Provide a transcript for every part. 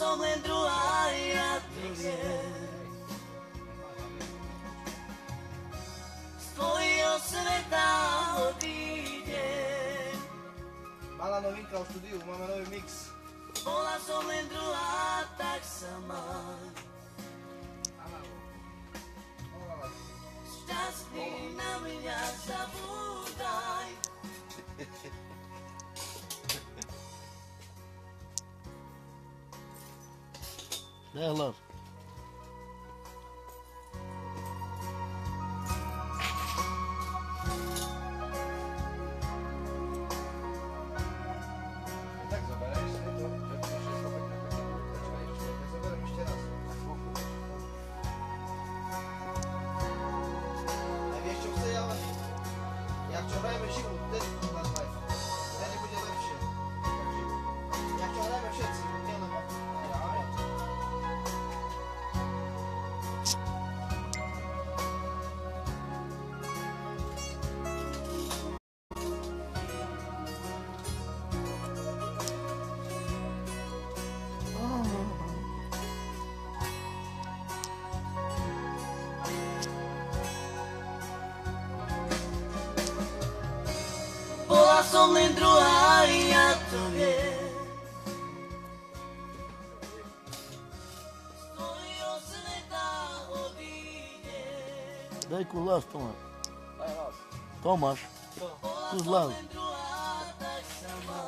Som len druhá, ja to viem. Z tvojho sveta odídem. Malá novinka v štúdiu, máme nový mix. Bola som len druhá, tak sama. Šťastný na mňa zabúdaj. Daj hlas. Daj ku hlas, Tomáš. Daj hlas. Tomáš. Bola Tu som hlas. len druhá, tak sama.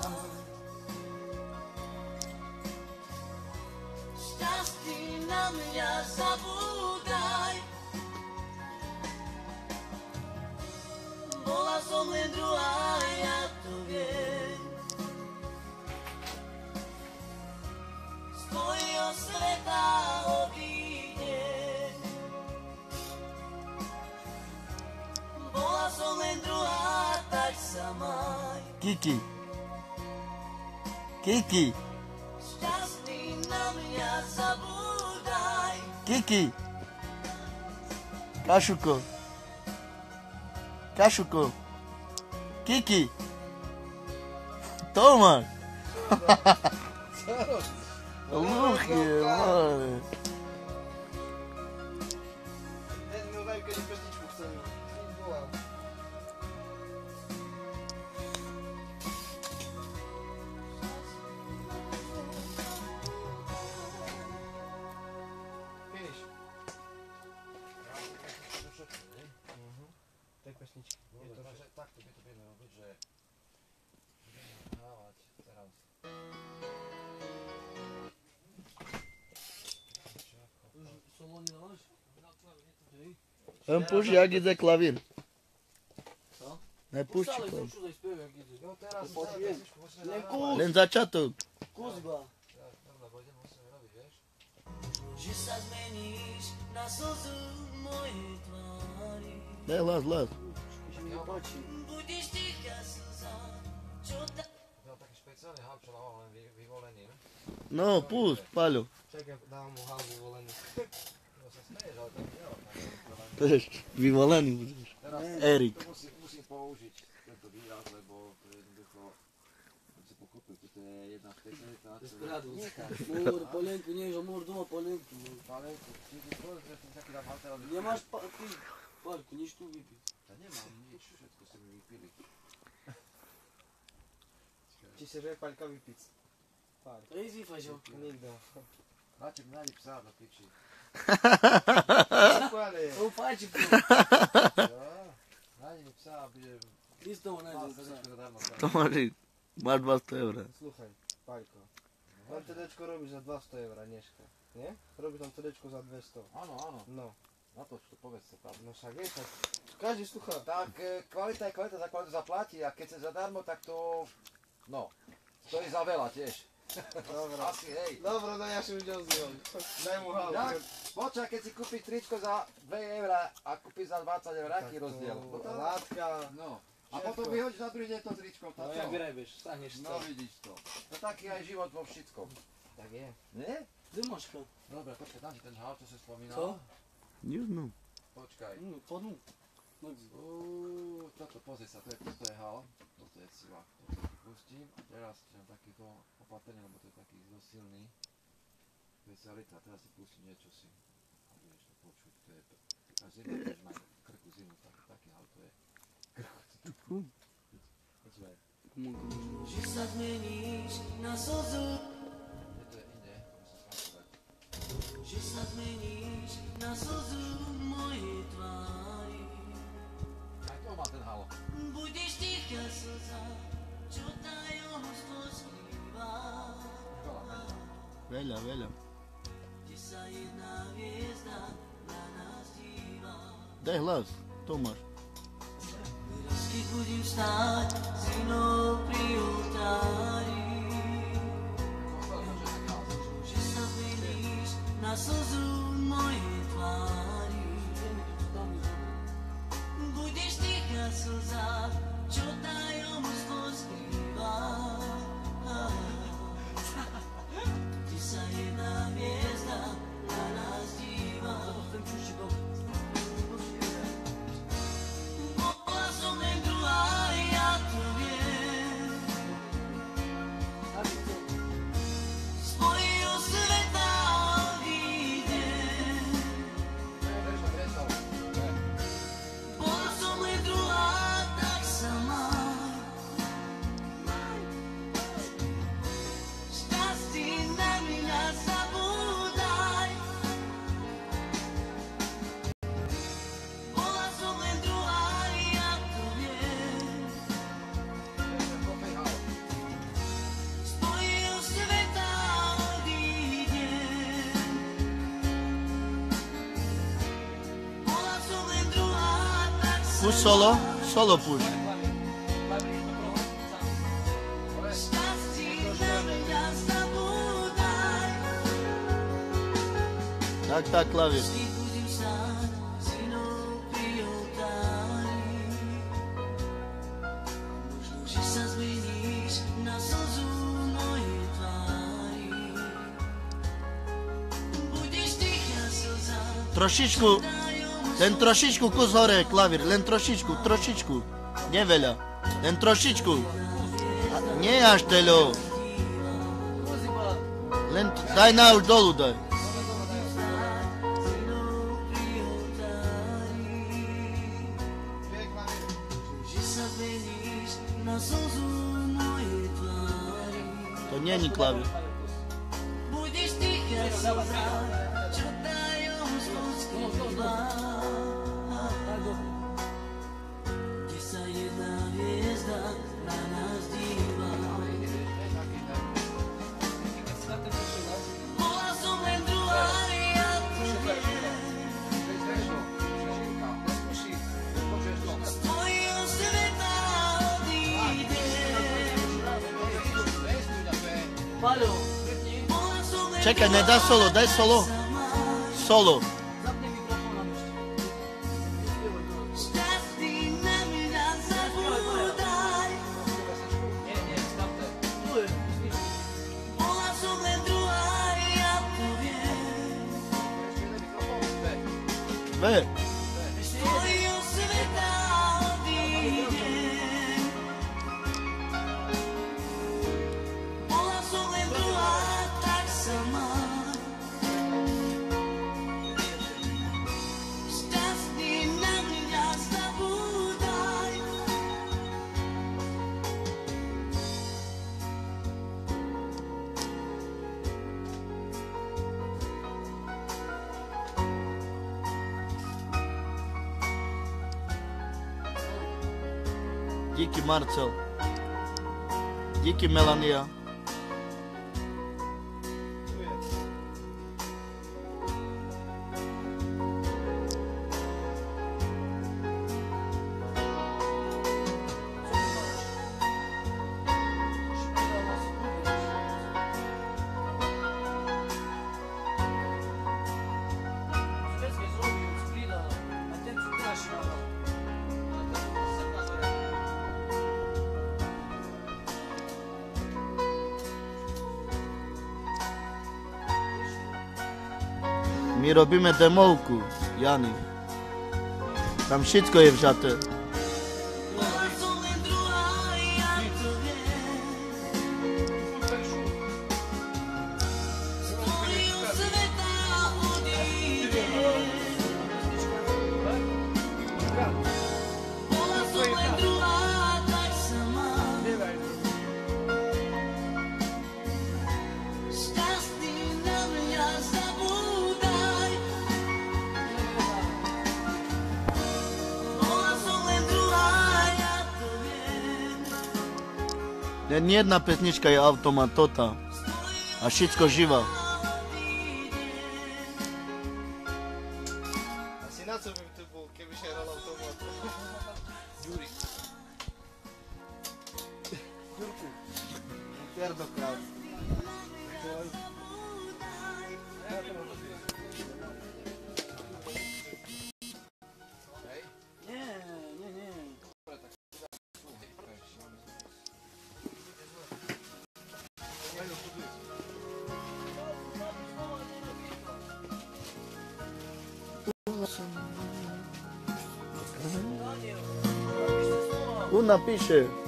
Šťastný na mňa zabúdaj. Som len druhá, ja to viem. Z tvojho sveta odídem. Bola som len druhá, tak sama. Kiki. Kiki. Šťastný na mňa zabúdaj. Kiki. Kašuko. Kašuko. Kiki. Tomáš. Luch je, mare. Ten mi uvajú, Len pušť, jak ide klavír. Co? Nepúšť klavír. No teraz Počujem. pesničku musíme Len nahrávať. kus, Len začiatok. kus iba. Dobre, budeme musíme To je vyvolený budeš. Erik. to musím, musím použiť tento výraz, lebo to je jednoducho, si pochopil, toto je jedna specialita celú. Desperado. Mor, polenku, nie, že mor doma polenku. Palenku, ty ty že ty taký dám halter, Nemáš pa, ty, Parku, nič tu vypiť. Ja nemám nič, všetko si mi vypili. Či si že paľka vypiť. Paľ. Crazy fažo. Nikto. Radšej nájdi psa do piči. Pále. To páči, bro. Jo, nájdi mi psa a bude Kristo ho mal nájde. srdečko zadarmo. Tomáš, máš 200 eur. Sluchaj, Paľko. Len CDčko robíš za 200 eur dneška. Nie? Robíš tam CDčko za 200. Áno, áno, No, na to, to povedz sa tam. no však vieš, tak každý slucha. Tak e, kvalita je kvalita, za kvalitu zaplatí a keď sa zadarmo, tak to, no, stojí za veľa tiež. Dobre. Asi, hej. Dobre, no ja si už neozývam. Daj mu halbu. Počkaj, keď si kúpiš tričko za 2 eurá a kúpiš za 20 eur, aký rozdiel? To Potom- Látka. No, a Všetko. potom vyhodíš na druhý deň to tričko. No tak jak čo? vyrabieš, staneš No to. vidíš to. To taký aj život vo všetkom. Tak je. Nie? Dymoška. Dobre, počkaj, dám ti ten hal, čo si spomínal. Co? Jedno. Počkaj. Mm, podnú. No, Uuu, toto, pozri sa, to je, toto je hal. Toto je sila. Toto je pustím a teraz mám takéto opatrenie, lebo to je taký dosť silný. Specialita, teraz si pustím niečo si. A budeš to počuť, to je to. A zima tiež má krku zimu, tak, taký, ale to je. Počúvaj, Že sa zmeníš na slzu je to je iné, musím smakovať. Že sa zmeníš na slzu mojej tvári Aj to má ten halo. Budeš tichá slza, čo tajomstvo skrýva Veľa, veľa. Veľa, veľa. Kde Puść solo, solo zabúdaj Tak, tak, slza Trošičku, len trošičku kus hore, klavír, len trošičku, trošičku. Nie veľa, len trošičku. A, nie až teľo. Len daj na už dolu, daj. To není klavír. Budeš tichá slza, čo tajomstvo Paľo, Čekaj, nedá solo, daj solo. Solo. zapni Dzięki Marcel. que Melania. National. My robíme demovku, Jany. Tam všetko je vžaté. Len jedna pesnička je automat, tota. A všetko živa. Tu keby hral automat? Tvrdokrát. Nie, Tu napisze.